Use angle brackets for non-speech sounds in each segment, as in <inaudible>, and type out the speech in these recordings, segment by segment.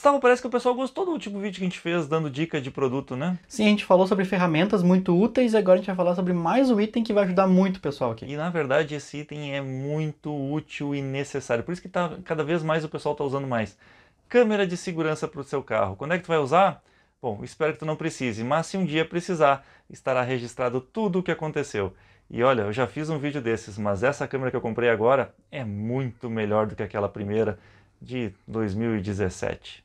Gustavo, parece que o pessoal gostou do último vídeo que a gente fez dando dica de produto, né? Sim, a gente falou sobre ferramentas muito úteis e agora a gente vai falar sobre mais um item que vai ajudar muito o pessoal aqui. E na verdade esse item é muito útil e necessário, por isso que tá, cada vez mais o pessoal está usando mais. Câmera de segurança para o seu carro. Quando é que tu vai usar? Bom, espero que tu não precise, mas se um dia precisar, estará registrado tudo o que aconteceu. E olha, eu já fiz um vídeo desses, mas essa câmera que eu comprei agora é muito melhor do que aquela primeira de 2017.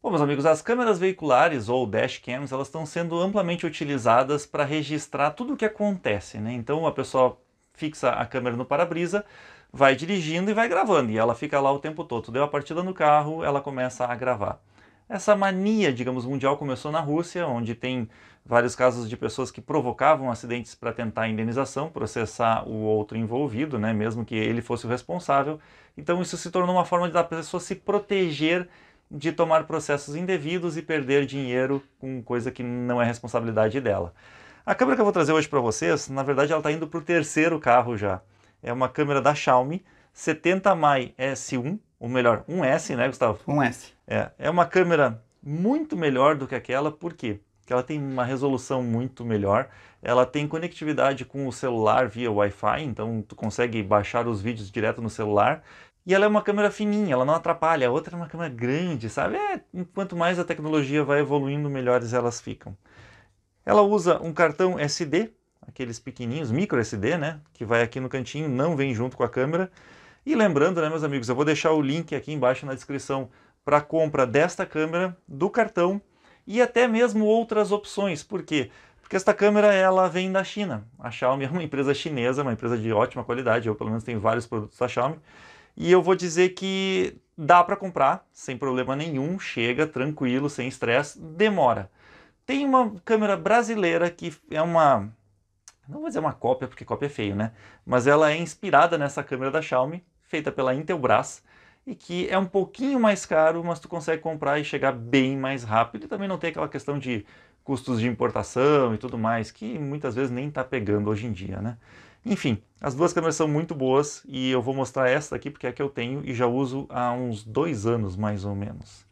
Bom, meus amigos, as câmeras veiculares ou dashcams, elas estão sendo amplamente utilizadas para registrar tudo o que acontece, né? Então a pessoa fixa a câmera no para-brisa, vai dirigindo e vai gravando, e ela fica lá o tempo todo. Deu a partida no carro, ela começa a gravar. Essa mania, digamos, mundial começou na Rússia, onde tem vários casos de pessoas que provocavam acidentes para tentar indenização, processar o outro envolvido, né, mesmo que ele fosse o responsável. Então isso se tornou uma forma da pessoa se proteger de tomar processos indevidos e perder dinheiro com coisa que não é responsabilidade dela. A câmera que eu vou trazer hoje para vocês, na verdade ela está indo para o terceiro carro já. É uma câmera da Xiaomi 70 Mai S1, ou melhor, 1S, né Gustavo? 1S. É, é uma câmera muito melhor do que aquela, por quê? Que ela tem uma resolução muito melhor, ela tem conectividade com o celular via Wi-Fi, então tu consegue baixar os vídeos direto no celular, e ela é uma câmera fininha, ela não atrapalha, a outra é uma câmera grande, sabe? É, quanto mais a tecnologia vai evoluindo, melhores elas ficam. Ela usa um cartão SD, aqueles pequenininhos, micro SD, né, que vai aqui no cantinho, não vem junto com a câmera. E lembrando, né, meus amigos, eu vou deixar o link aqui embaixo na descrição para compra desta câmera, do cartão e até mesmo outras opções. Por quê? Porque esta câmera ela vem da China. A Xiaomi <laughs> é uma empresa chinesa, uma empresa de ótima qualidade. Eu pelo menos tenho vários produtos da Xiaomi. E eu vou dizer que dá para comprar sem problema nenhum, chega tranquilo, sem estresse, demora. Tem uma câmera brasileira que é uma não vou dizer uma cópia porque cópia é feio, né? Mas ela é inspirada nessa câmera da Xiaomi, feita pela Intelbras e que é um pouquinho mais caro, mas tu consegue comprar e chegar bem mais rápido. E também não tem aquela questão de custos de importação e tudo mais, que muitas vezes nem está pegando hoje em dia, né? Enfim, as duas câmeras são muito boas e eu vou mostrar essa aqui porque é a que eu tenho e já uso há uns dois anos mais ou menos.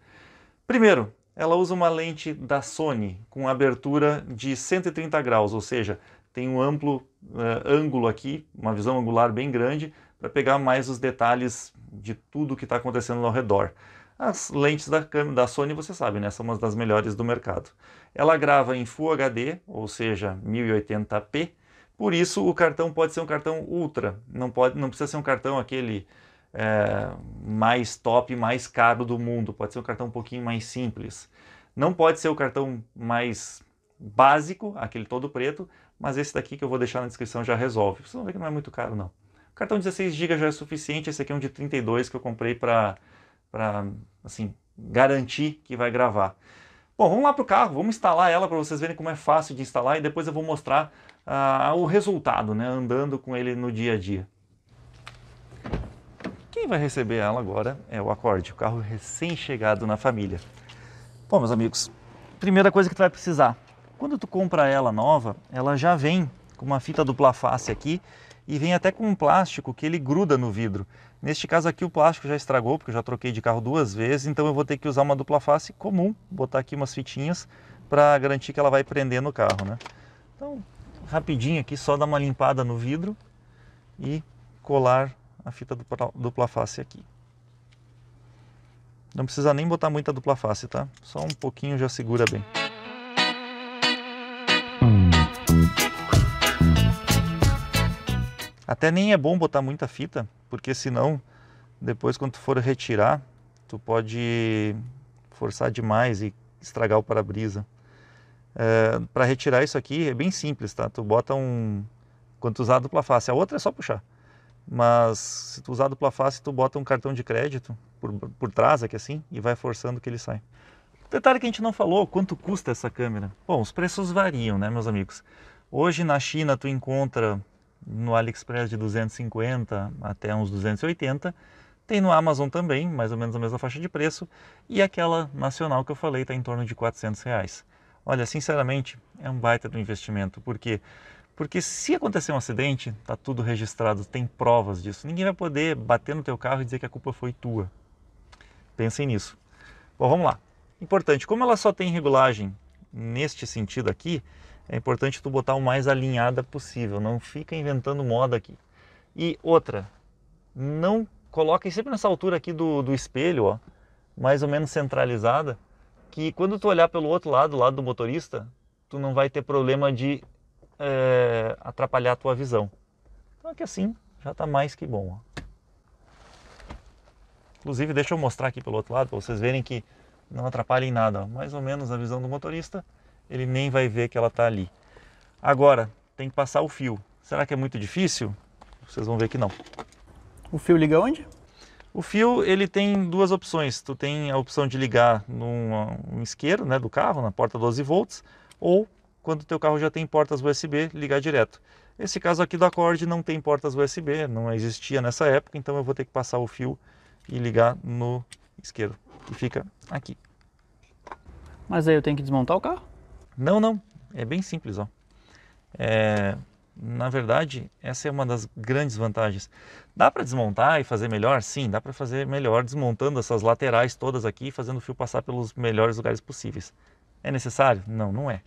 Primeiro, ela usa uma lente da Sony com abertura de 130 graus, ou seja, tem um amplo uh, ângulo aqui, uma visão angular bem grande, para pegar mais os detalhes de tudo que está acontecendo ao redor. As lentes da, da Sony, você sabe, né, são uma das melhores do mercado. Ela grava em Full HD, ou seja, 1080p, por isso o cartão pode ser um cartão ultra, não, pode, não precisa ser um cartão aquele é, mais top, mais caro do mundo, pode ser um cartão um pouquinho mais simples. Não pode ser o cartão mais básico, aquele todo preto, mas esse daqui que eu vou deixar na descrição já resolve. Vocês vão ver que não é muito caro não cartão 16 GB já é suficiente, esse aqui é um de 32 que eu comprei para assim, garantir que vai gravar. Bom, vamos lá para o carro, vamos instalar ela para vocês verem como é fácil de instalar e depois eu vou mostrar uh, o resultado, né, andando com ele no dia a dia. Quem vai receber ela agora é o Acorde, o carro recém-chegado na família. Bom, meus amigos, primeira coisa que tu vai precisar, quando tu compra ela nova, ela já vem com uma fita dupla face aqui e vem até com um plástico que ele gruda no vidro. Neste caso aqui o plástico já estragou, porque eu já troquei de carro duas vezes, então eu vou ter que usar uma dupla face comum, botar aqui umas fitinhas para garantir que ela vai prender no carro, né? Então, rapidinho aqui, só dar uma limpada no vidro e colar a fita dupla, dupla face aqui. Não precisa nem botar muita dupla face, tá? Só um pouquinho já segura bem. Até nem é bom botar muita fita, porque senão depois quando tu for retirar, tu pode forçar demais e estragar o para-brisa. É, para retirar isso aqui é bem simples, tá? Tu bota um... Quando tu usar a dupla face, a outra é só puxar. Mas se tu usar a dupla face, tu bota um cartão de crédito por, por trás aqui assim e vai forçando que ele sai. Detalhe que a gente não falou, quanto custa essa câmera? Bom, os preços variam, né, meus amigos? Hoje na China tu encontra no AliExpress de 250 até uns 280. Tem no Amazon também, mais ou menos a mesma faixa de preço. E aquela nacional que eu falei está em torno de 400 reais. Olha, sinceramente, é um baita do investimento, porque Porque se acontecer um acidente, tá tudo registrado, tem provas disso. Ninguém vai poder bater no teu carro e dizer que a culpa foi tua. Pensem nisso. Bom, vamos lá. Importante, como ela só tem regulagem neste sentido aqui, é importante tu botar o mais alinhada possível, não fica inventando moda aqui. E outra, não coloquem sempre nessa altura aqui do, do espelho, ó, mais ou menos centralizada, que quando tu olhar pelo outro lado, lado do motorista, tu não vai ter problema de é, atrapalhar a tua visão. Então aqui assim já está mais que bom. Ó. Inclusive, deixa eu mostrar aqui pelo outro lado para vocês verem que não atrapalha em nada. Ó. Mais ou menos a visão do motorista, ele nem vai ver que ela está ali. Agora, tem que passar o fio. Será que é muito difícil? Vocês vão ver que não. O fio liga onde? O fio ele tem duas opções. Tu tem a opção de ligar num um isqueiro né, do carro, na porta 12 volts, ou quando o teu carro já tem portas USB, ligar direto. Esse caso aqui do acorde não tem portas USB, não existia nessa época, então eu vou ter que passar o fio e ligar no isqueiro, que fica aqui. Mas aí eu tenho que desmontar o carro? Não, não, é bem simples, ó. É, na verdade, essa é uma das grandes vantagens. Dá para desmontar e fazer melhor? Sim, dá para fazer melhor desmontando essas laterais todas aqui e fazendo o fio passar pelos melhores lugares possíveis. É necessário? Não, não é.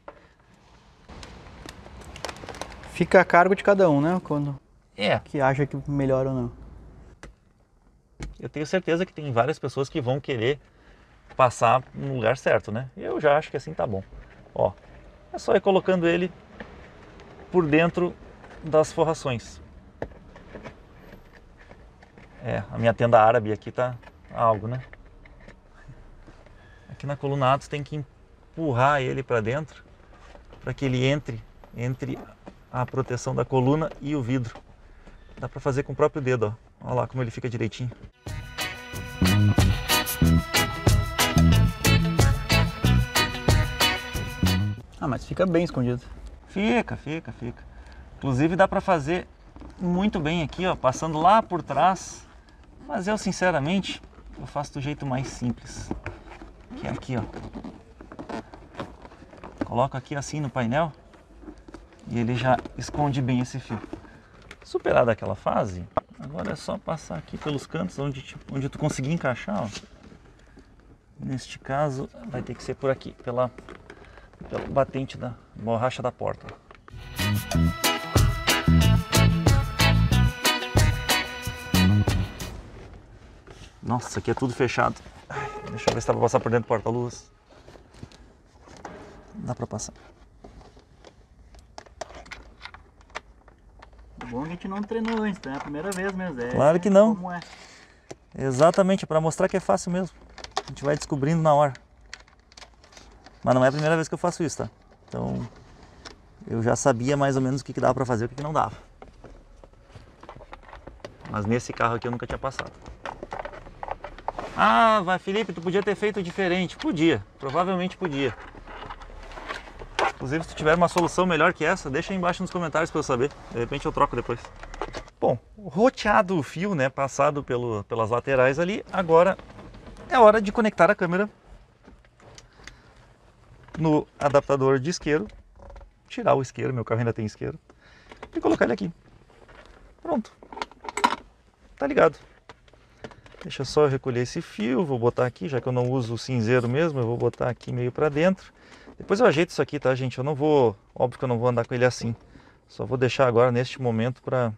Fica a cargo de cada um, né? Quando é. que acha que melhor ou não eu tenho certeza que tem várias pessoas que vão querer passar no lugar certo, né? Eu já acho que assim tá bom. Ó, é só ir colocando ele por dentro das forrações. É, a minha tenda árabe aqui tá algo, né? Aqui na coluna Atos tem que empurrar ele para dentro para que ele entre entre a proteção da coluna e o vidro. Dá para fazer com o próprio dedo, ó. Olha lá como ele fica direitinho. Mas fica bem escondido. Fica, fica, fica. Inclusive dá para fazer muito bem aqui, ó, passando lá por trás. Mas eu, sinceramente, eu faço do jeito mais simples. Que é aqui, ó. Coloco aqui assim no painel e ele já esconde bem esse fio. Superada aquela fase, Agora é só passar aqui pelos cantos onde, onde tu conseguir encaixar. Ó. Neste caso vai ter que ser por aqui, pela, pela batente da borracha da porta. Nossa, aqui é tudo fechado. Deixa eu ver se dá pra passar por dentro do porta-luz. Dá pra passar. bom que a gente não treinou antes, tá? É a primeira vez mesmo. É claro que não. Como é. Exatamente, para mostrar que é fácil mesmo. A gente vai descobrindo na hora. Mas não é a primeira vez que eu faço isso, tá? Então, eu já sabia mais ou menos o que, que dava para fazer e o que, que não dava. Mas nesse carro aqui eu nunca tinha passado. Ah, vai Felipe, tu podia ter feito diferente. Podia, provavelmente podia. Inclusive, se tu tiver uma solução melhor que essa, deixa aí embaixo nos comentários para eu saber. De repente eu troco depois. Bom, roteado o fio, né, passado pelo, pelas laterais ali, agora é hora de conectar a câmera no adaptador de isqueiro, tirar o isqueiro, meu carro ainda tem isqueiro, e colocar ele aqui. Pronto. Tá ligado. Deixa só eu recolher esse fio, vou botar aqui, já que eu não uso o cinzeiro mesmo, eu vou botar aqui meio para dentro. Depois eu ajeito isso aqui, tá, gente? Eu não vou, óbvio que eu não vou andar com ele assim. Só vou deixar agora neste momento para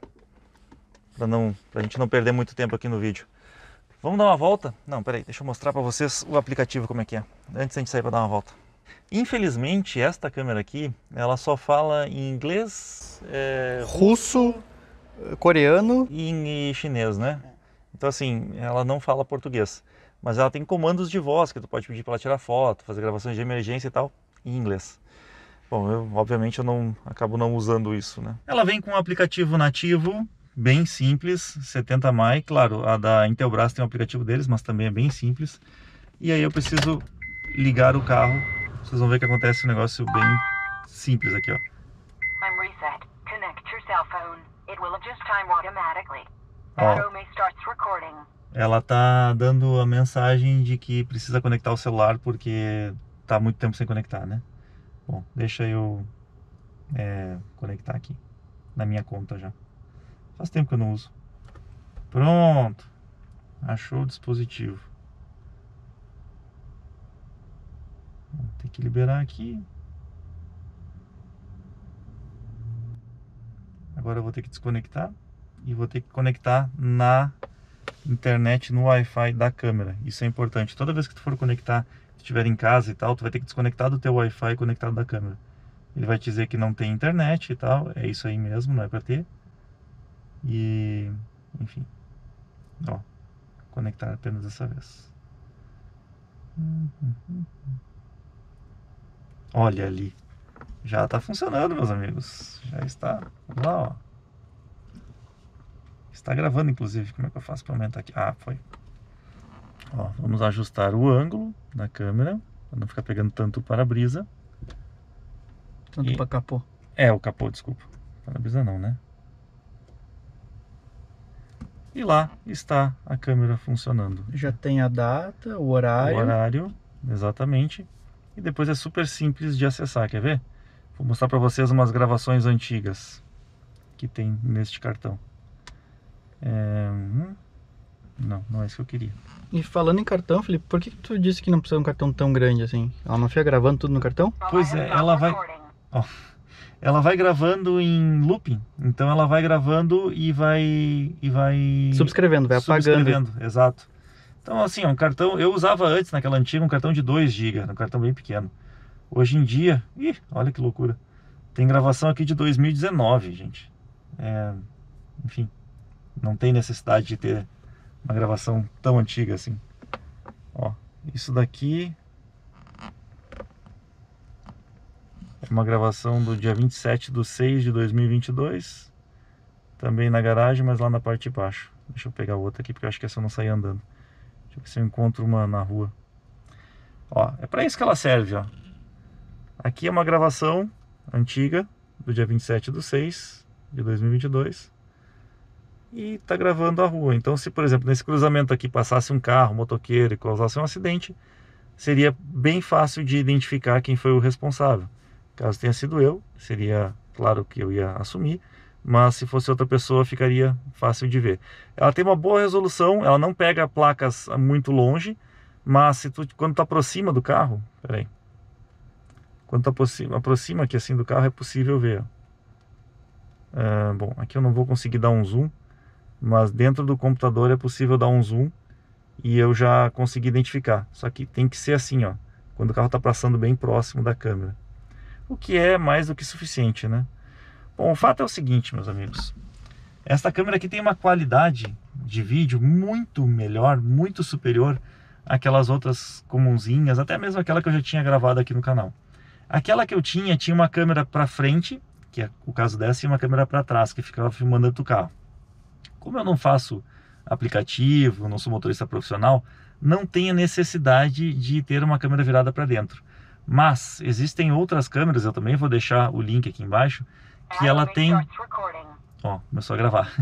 para não, pra gente não perder muito tempo aqui no vídeo. Vamos dar uma volta? Não, peraí, deixa eu mostrar para vocês o aplicativo como é que é. Antes a gente sair para dar uma volta. Infelizmente, esta câmera aqui, ela só fala em inglês, é, russo, coreano e chinês, né? Então assim, ela não fala português. Mas ela tem comandos de voz que tu pode pedir para ela tirar foto, fazer gravações de emergência e tal em inglês. Bom, eu, obviamente eu não acabo não usando isso, né? Ela vem com um aplicativo nativo, bem simples, 70 mai, claro, a da Intelbras tem um aplicativo deles, mas também é bem simples. E aí eu preciso ligar o carro, vocês vão ver que acontece um negócio bem simples aqui, ó. I'm reset. Connect your cell phone. It will adjust time automatically. Auto starts recording. Ela tá dando a mensagem de que precisa conectar o celular porque tá muito tempo sem conectar, né? Bom, deixa eu é, conectar aqui na minha conta já. Faz tempo que eu não uso. Pronto. Achou o dispositivo. Tem que liberar aqui. Agora eu vou ter que desconectar e vou ter que conectar na internet no Wi-Fi da câmera. Isso é importante. Toda vez que tu for conectar, se estiver em casa e tal, tu vai ter que desconectar do teu Wi-Fi conectado da câmera. Ele vai te dizer que não tem internet e tal. É isso aí mesmo, não é para ter. E, enfim. Ó, conectar apenas dessa vez. Olha ali. Já está funcionando, meus amigos. Já está. Vamos lá, ó. Está gravando, inclusive. Como é que eu faço para aumentar aqui? Ah, foi. Ó, vamos ajustar o ângulo da câmera, para não ficar pegando tanto para-brisa. Tanto e... para capô. É, o capô, desculpa. Para-brisa não, né? E lá está a câmera funcionando. Já tem a data, o horário. O horário, exatamente. E depois é super simples de acessar, quer ver? Vou mostrar para vocês umas gravações antigas que tem neste cartão. É... Hum, não, não é isso que eu queria. E falando em cartão, Felipe, por que tu disse que não precisa de um cartão tão grande assim? Ela não fica gravando tudo no cartão? Pois é, ela vai... Ó, ela vai gravando em looping. Então ela vai gravando e vai e vai subscrevendo, vai apagando. Subscrevendo, exato. Então assim, um cartão, eu usava antes naquela antiga um cartão de 2 GB, um cartão bem pequeno. Hoje em dia, ih, olha que loucura. Tem gravação aqui de 2019, gente. É, enfim, não tem necessidade de ter uma gravação tão antiga assim. Ó, isso daqui é uma gravação do dia 27 de 6 de 2022. Também na garagem, mas lá na parte de baixo. Deixa eu pegar outra aqui, porque eu acho que essa eu não saí andando. Deixa eu ver se eu encontro uma na rua. Ó, é para isso que ela serve, ó. Aqui é uma gravação antiga, do dia 27 de 6 de 2022 e está gravando a rua. Então, se por exemplo nesse cruzamento aqui passasse um carro, um motoqueiro e causasse um acidente, seria bem fácil de identificar quem foi o responsável. Caso tenha sido eu, seria claro que eu ia assumir, mas se fosse outra pessoa ficaria fácil de ver. Ela tem uma boa resolução, ela não pega placas muito longe, mas se tu, quando tu aproxima do carro, peraí, quando tu aproxima, aproxima aqui assim do carro é possível ver. Uh, bom, aqui eu não vou conseguir dar um zoom, mas dentro do computador é possível dar um zoom e eu já consegui identificar. Só que tem que ser assim, ó, quando o carro está passando bem próximo da câmera. O que é mais do que suficiente, né? Bom, o fato é o seguinte, meus amigos. Esta câmera aqui tem uma qualidade de vídeo muito melhor, muito superior àquelas outras comunzinhas, até mesmo aquela que eu já tinha gravado aqui no canal. Aquela que eu tinha tinha uma câmera para frente, que é o caso dessa, e uma câmera para trás, que ficava filmando o carro. Como eu não faço aplicativo, não sou motorista profissional, não tenho necessidade de ter uma câmera virada para dentro. Mas existem outras câmeras, eu também vou deixar o link aqui embaixo, que ela tem... Ó, começou a gravar. <laughs>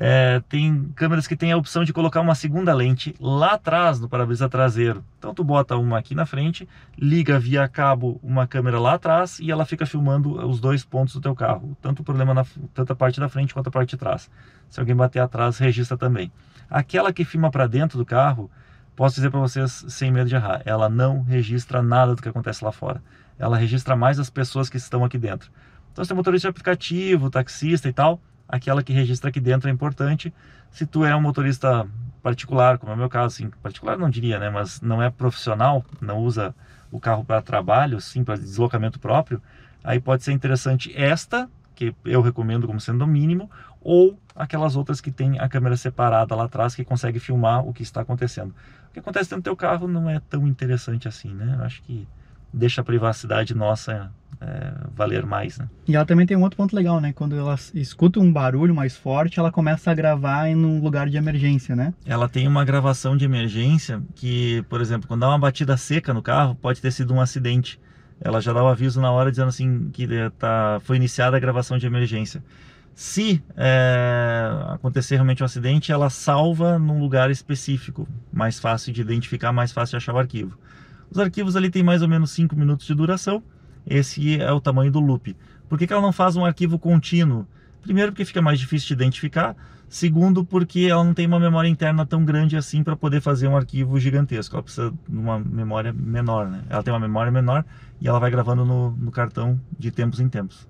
É, tem câmeras que tem a opção de colocar uma segunda lente lá atrás do para-brisa traseiro. Então tu bota uma aqui na frente, liga via cabo uma câmera lá atrás e ela fica filmando os dois pontos do teu carro, tanto o problema na tanto a parte da frente quanto a parte de trás. Se alguém bater atrás, registra também. Aquela que filma para dentro do carro, posso dizer para vocês sem medo de errar, ela não registra nada do que acontece lá fora. Ela registra mais as pessoas que estão aqui dentro. Então se tem motorista de aplicativo, taxista e tal, aquela que registra aqui dentro é importante. Se tu é um motorista particular, como é o meu caso, assim, particular não diria, né, mas não é profissional, não usa o carro para trabalho, sim, para deslocamento próprio, aí pode ser interessante esta, que eu recomendo como sendo o mínimo, ou aquelas outras que tem a câmera separada lá atrás que consegue filmar o que está acontecendo. O que acontece dentro do teu carro não é tão interessante assim, né? Eu acho que deixa a privacidade nossa é, valer mais, né? E ela também tem um outro ponto legal, né? Quando ela escuta um barulho mais forte, ela começa a gravar em um lugar de emergência, né? Ela tem uma gravação de emergência que, por exemplo, quando dá uma batida seca no carro, pode ter sido um acidente. Ela já dá o aviso na hora dizendo assim que é, tá, foi iniciada a gravação de emergência. Se é, acontecer realmente um acidente, ela salva num lugar específico, mais fácil de identificar, mais fácil de achar o arquivo. Os arquivos ali têm mais ou menos 5 minutos de duração. Esse é o tamanho do loop. Por que, que ela não faz um arquivo contínuo? Primeiro, porque fica mais difícil de identificar. Segundo, porque ela não tem uma memória interna tão grande assim para poder fazer um arquivo gigantesco. Ela precisa de uma memória menor, né? Ela tem uma memória menor e ela vai gravando no, no cartão de tempos em tempos.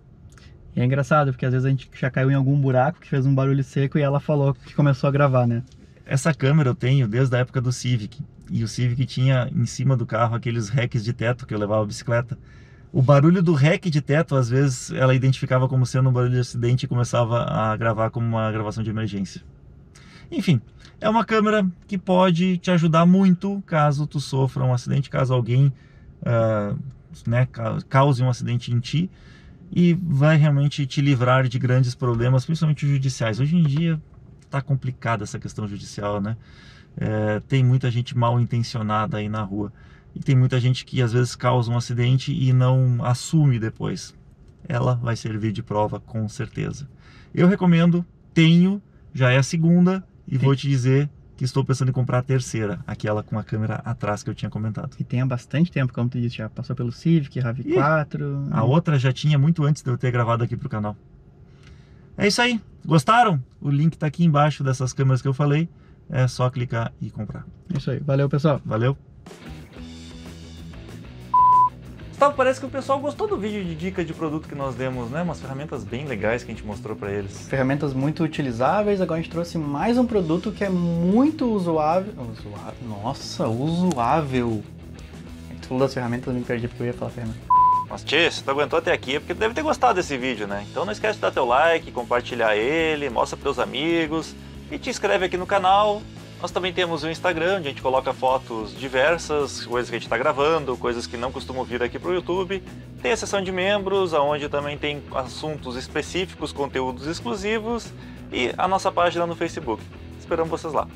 E é engraçado, porque às vezes a gente já caiu em algum buraco que fez um barulho seco e ela falou que começou a gravar, né? Essa câmera eu tenho desde a época do Civic. E o Civic tinha em cima do carro aqueles racks de teto que eu levava a bicicleta. O barulho do rec de teto, às vezes, ela identificava como sendo um barulho de acidente e começava a gravar como uma gravação de emergência. Enfim, é uma câmera que pode te ajudar muito caso tu sofra um acidente, caso alguém uh, né, cause um acidente em ti e vai realmente te livrar de grandes problemas, principalmente judiciais. Hoje em dia está complicada essa questão judicial, né? É, tem muita gente mal intencionada aí na rua. E tem muita gente que às vezes causa um acidente e não assume depois. Ela vai servir de prova com certeza. Eu recomendo, tenho, já é a segunda e Sim. vou te dizer que estou pensando em comprar a terceira, aquela com a câmera atrás que eu tinha comentado. E tem há bastante tempo, como tu disse, já passou pelo Civic, RAV4. A outra já tinha muito antes de eu ter gravado aqui para o canal. É isso aí. Gostaram? O link está aqui embaixo dessas câmeras que eu falei. É só clicar e comprar. Isso aí. Valeu, pessoal. Valeu. Gustavo, parece que o pessoal gostou do vídeo de dica de produto que nós demos, né? Umas ferramentas bem legais que a gente mostrou para eles. Ferramentas muito utilizáveis. Agora a gente trouxe mais um produto que é muito usuável. usuável. Nossa, usuável. Tu falou das ferramentas, eu me perdi porque eu ia falar ferramenta. Mas Tchê, se tu aguentou até aqui é porque deve ter gostado desse vídeo, né? Então não esquece de dar teu like, compartilhar ele, mostra para teus amigos e te inscreve aqui no canal nós também temos o Instagram, onde a gente coloca fotos diversas, coisas que a gente está gravando, coisas que não costumam vir aqui para o YouTube. Tem a seção de membros, onde também tem assuntos específicos, conteúdos exclusivos e a nossa página no Facebook. Esperamos vocês lá.